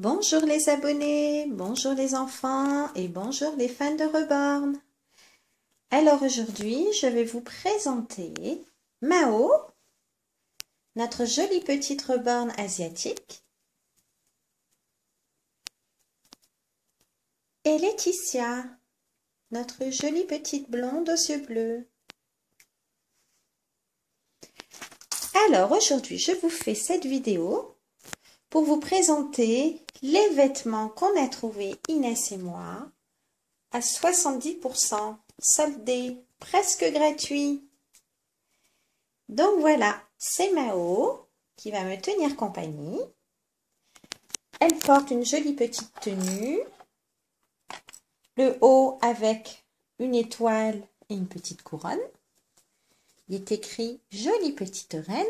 Bonjour les abonnés, bonjour les enfants et bonjour les fans de Reborn. Alors aujourd'hui, je vais vous présenter Mao, notre jolie petite Reborn asiatique, et Laetitia, notre jolie petite blonde aux yeux bleus. Alors aujourd'hui, je vous fais cette vidéo pour vous présenter les vêtements qu'on a trouvés, Inès et moi, à 70% soldés, presque gratuits. Donc voilà, c'est Mao qui va me tenir compagnie. Elle porte une jolie petite tenue. Le haut avec une étoile et une petite couronne. Il est écrit « Jolie petite reine »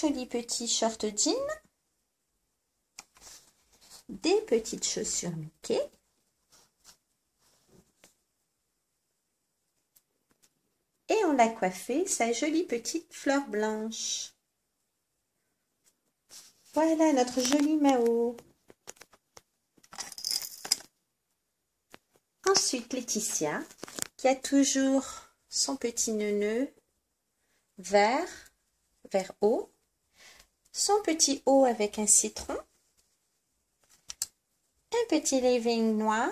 joli petit short jean, des petites chaussures Mickey, et on l'a coiffé sa jolie petite fleur blanche. Voilà notre jolie Mao. Ensuite, Laetitia, qui a toujours son petit neuneu vert, vert haut, son petit haut avec un citron, petit legging noir,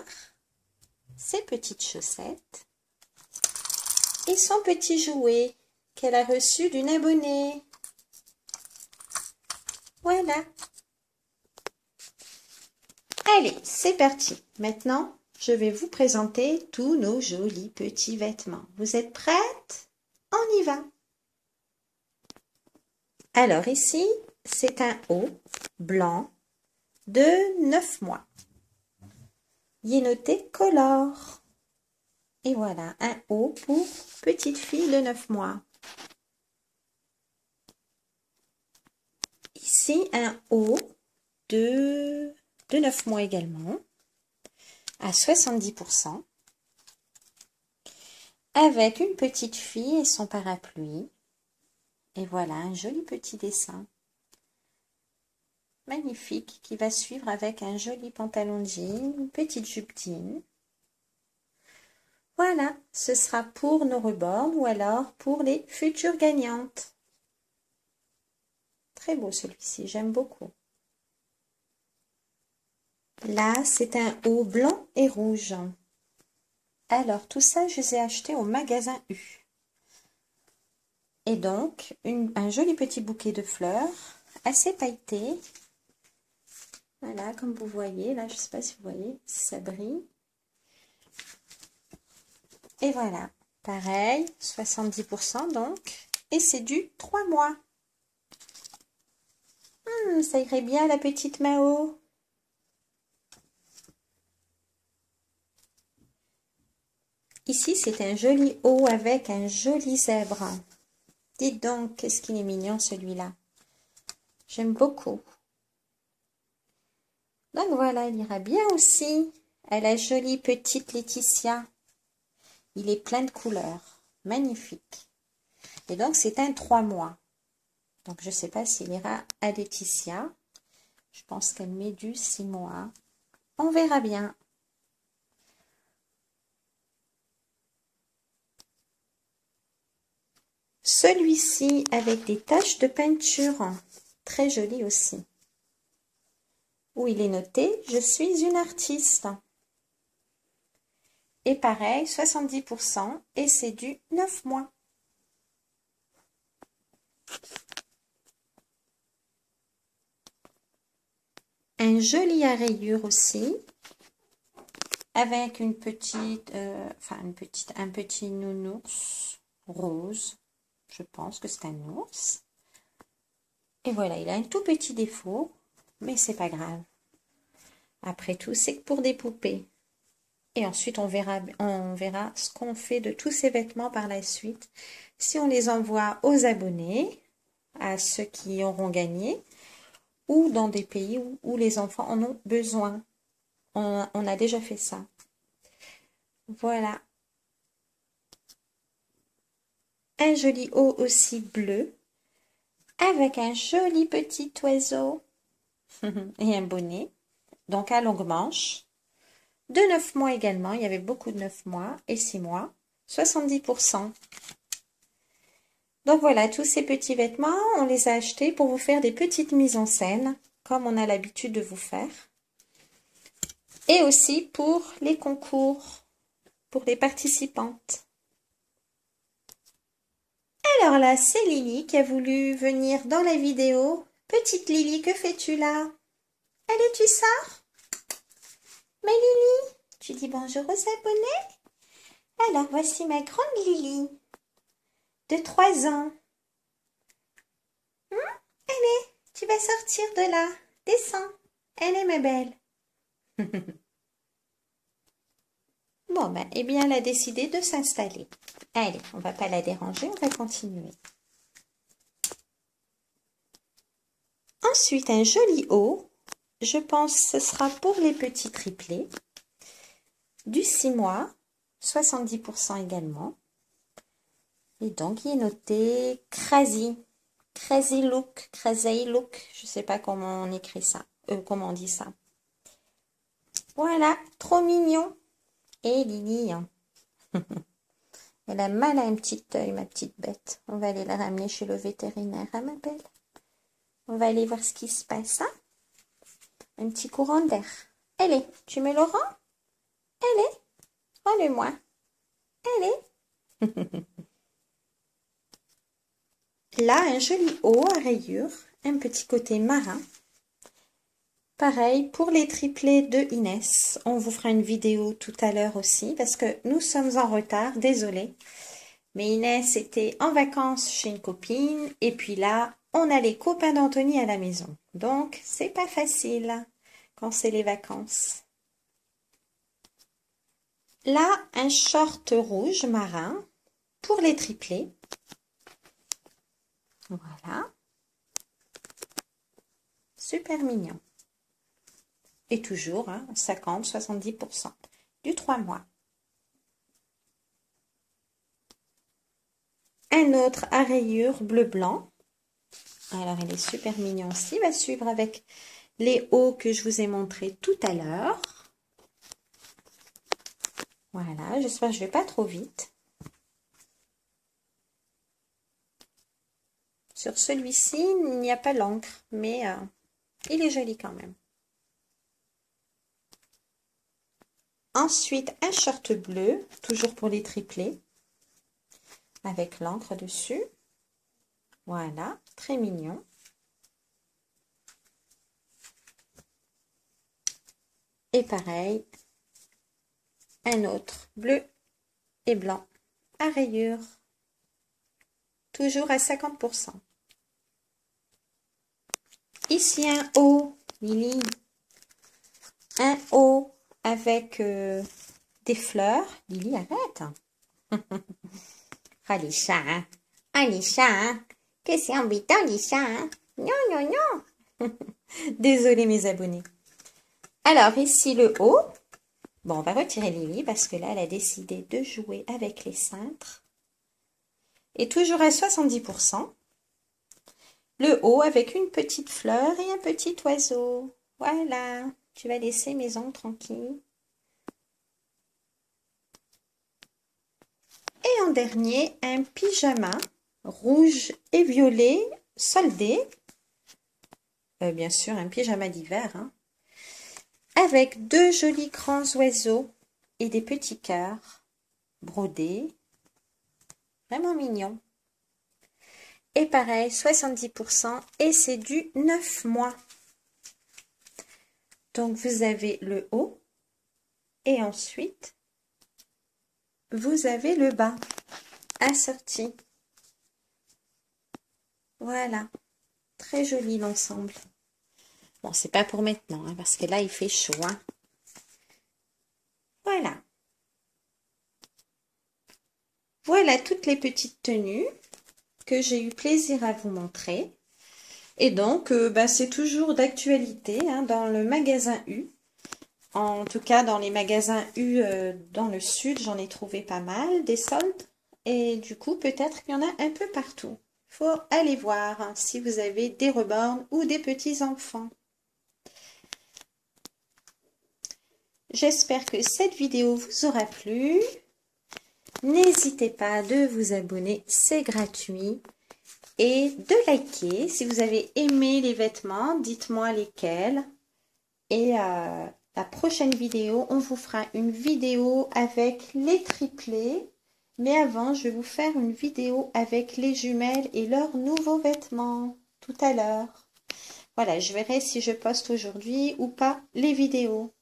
ses petites chaussettes et son petit jouet qu'elle a reçu d'une abonnée. Voilà. Allez, c'est parti. Maintenant, je vais vous présenter tous nos jolis petits vêtements. Vous êtes prêtes? On y va. Alors ici, c'est un haut blanc de 9 mois. Il est noté color. Et voilà, un haut pour petite fille de 9 mois. Ici, un haut de, de 9 mois également, à 70%, avec une petite fille et son parapluie. Et voilà, un joli petit dessin magnifique qui va suivre avec un joli pantalon jean, une petite jupe jean. Voilà, ce sera pour nos rebords ou alors pour les futures gagnantes. Très beau celui-ci, j'aime beaucoup. Là, c'est un haut blanc et rouge. Alors, tout ça, je les ai achetés au magasin U. Et donc, un joli petit bouquet de fleurs, assez pailleté, voilà, comme vous voyez, là, je ne sais pas si vous voyez, ça brille. Et voilà, pareil, 70% donc. Et c'est du 3 mois. Hum, ça irait bien la petite Mao. Ici, c'est un joli haut avec un joli zèbre. Dites donc, qu'est-ce qu'il est mignon celui-là. J'aime beaucoup. Donc voilà, il ira bien aussi à la jolie petite Laetitia. Il est plein de couleurs. Magnifique. Et donc, c'est un 3 mois. Donc, je ne sais pas s'il ira à Laetitia. Je pense qu'elle met du 6 mois. On verra bien. Celui-ci avec des taches de peinture. Très joli aussi où il est noté « Je suis une artiste ». Et pareil, 70% et c'est du 9 mois. Un joli à rayures aussi, avec une petite, euh, enfin une petite, un petit nounours rose. Je pense que c'est un ours. Et voilà, il a un tout petit défaut, mais c'est pas grave. Après tout, c'est que pour des poupées. Et ensuite, on verra, on verra ce qu'on fait de tous ces vêtements par la suite. Si on les envoie aux abonnés, à ceux qui auront gagné, ou dans des pays où, les enfants en ont besoin. On, on a déjà fait ça. Voilà. Un joli haut aussi bleu, avec un joli petit oiseau et un bonnet. Donc à longue manche. De 9 mois également, il y avait beaucoup de 9 mois et 6 mois. 70%. Donc voilà, tous ces petits vêtements, on les a achetés pour vous faire des petites mises en scène, comme on a l'habitude de vous faire. Et aussi pour les concours, pour les participantes. Alors là, c'est Lily qui a voulu venir dans la vidéo. Petite Lily, que fais-tu là? Allez, tu sors Mais Lily, tu dis bonjour aux abonnés Alors, voici ma grande Lily, de 3 ans. Hum Allez, tu vas sortir de là. Descends. Allez, ma belle. bon, ben, eh bien, elle a décidé de s'installer. Allez, on va pas la déranger, on va continuer. Ensuite, un joli haut. Je pense que ce sera pour les petits triplés. Du 6 mois, 70% également. Et donc, il est noté crazy. Crazy look, crazy look. Je sais pas comment on écrit ça. Euh, comment on dit ça. Voilà, trop mignon. Et Lily, hein. Elle a mal à un petit œil, ma petite bête. On va aller la ramener chez le vétérinaire, hein, ma belle? On va aller voir ce qui se passe, hein Un petit courant d'air. Allez, tu me le rends Allez, rends-le-moi. Allez. Là, un joli haut à rayures, un petit côté marin. Pareil pour les triplés de Inès. On vous fera une vidéo tout à l'heure aussi parce que nous sommes en retard, désolé. Mais Inès était en vacances chez une copine et puis là, on a les copains d'Anthony à la maison. Donc, c'est pas facile quand c'est les vacances. Là, un short rouge marin pour les triplés. Voilà. Super mignon et toujours 50-70% hein, du 3 mois. Un autre à rayures bleu-blanc. Alors, il est super mignon aussi. Il va suivre avec les hauts que je vous ai montrés tout à l'heure. Voilà, j'espère que je ne vais pas trop vite. Sur celui-ci, il n'y a pas l'encre, mais euh, il est joli quand même. Ensuite, un short bleu, toujours pour les triplés, avec l'encre dessus. Voilà, très mignon. Et pareil, un autre bleu et blanc à rayures, toujours à 50%. Ici un haut, Lily, un haut avec euh, des fleurs. Lily, arrête. ah, les chats, hein. Que c'est embêtant, les chats, hein? Non, non, non. Désolée, mes abonnés. Alors, ici, le haut. Bon, on va retirer Lily parce que là, elle a décidé de jouer avec les cintres. Et toujours à 70%. Le haut avec une petite fleur et un petit oiseau. Voilà. Tu vas laisser maison tranquille. Et en dernier, un pyjama rouge et violet soldé. Euh, bien sûr, un pyjama d'hiver. Hein. avec deux jolis grands oiseaux et des petits cœurs brodés. Vraiment mignon. Et pareil, 70% et c'est du 9 mois. Donc, vous avez le haut et ensuite, vous avez le bas assorti. Voilà, très joli l'ensemble. Bon, c'est pas pour maintenant, hein, parce que là, il fait chaud. Hein. Voilà. Voilà toutes les petites tenues que j'ai eu plaisir à vous montrer. Et donc, euh, bah, c'est toujours d'actualité hein, dans le magasin U. En tout cas, dans les magasins U euh, dans le sud, j'en ai trouvé pas mal, des soldes. Et du coup, peut-être qu'il y en a un peu partout faut aller voir si vous avez des rebornes ou des petits-enfants. J'espère que cette vidéo vous aura plu. N'hésitez pas de vous abonner, c'est gratuit. Et de liker si vous avez aimé les vêtements, dites-moi lesquels. Et euh, la prochaine vidéo, on vous fera une vidéo avec les triplés mais avant, je vais vous faire une vidéo avec les jumelles et leurs nouveaux vêtements tout à l'heure. Voilà, je verrai si je poste aujourd'hui ou pas les vidéos.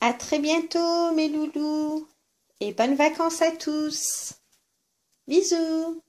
À très bientôt mes loulous et bonnes vacances à tous. Bisous